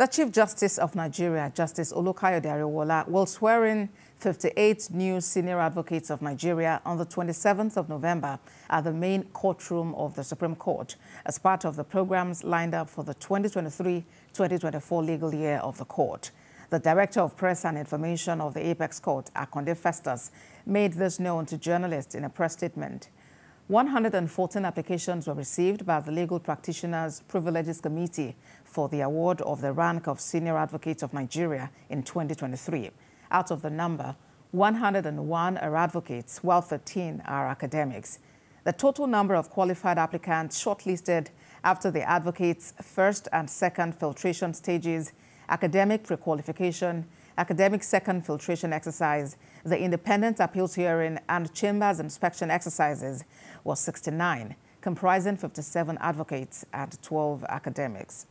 The Chief Justice of Nigeria, Justice Olukayode Ariwoola, will swear in 58 new senior advocates of Nigeria on the 27th of November at the main courtroom of the Supreme Court as part of the programs lined up for the 2023-2024 legal year of the court. The Director of Press and Information of the Apex Court, Akande Festus, made this known to journalists in a press statement. 114 applications were received by the Legal Practitioners Privileges Committee for the award of the rank of Senior Advocate of Nigeria in 2023. Out of the number, 101 are advocates, while 13 are academics. The total number of qualified applicants shortlisted after the advocates' first and second filtration stages, academic pre-qualification, academic second filtration exercise, the independent appeals hearing, and chambers inspection exercises was 69, comprising 57 advocates and 12 academics.